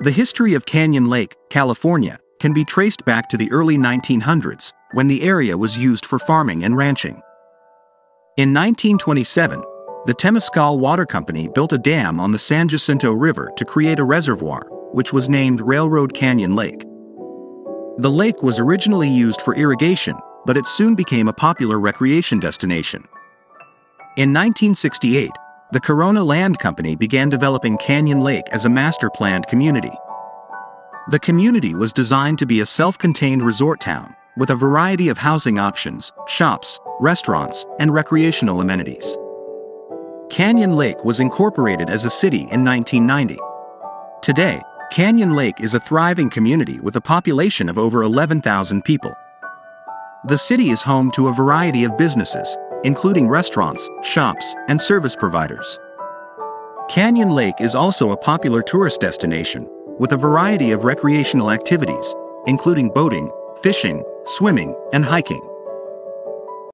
The history of Canyon Lake, California, can be traced back to the early 1900s, when the area was used for farming and ranching. In 1927, the Temescal Water Company built a dam on the San Jacinto River to create a reservoir, which was named Railroad Canyon Lake. The lake was originally used for irrigation, but it soon became a popular recreation destination. In 1968, the Corona Land Company began developing Canyon Lake as a master planned community. The community was designed to be a self-contained resort town, with a variety of housing options, shops, restaurants, and recreational amenities. Canyon Lake was incorporated as a city in 1990. Today, Canyon Lake is a thriving community with a population of over 11,000 people. The city is home to a variety of businesses, including restaurants, shops, and service providers. Canyon Lake is also a popular tourist destination, with a variety of recreational activities, including boating, fishing, swimming, and hiking.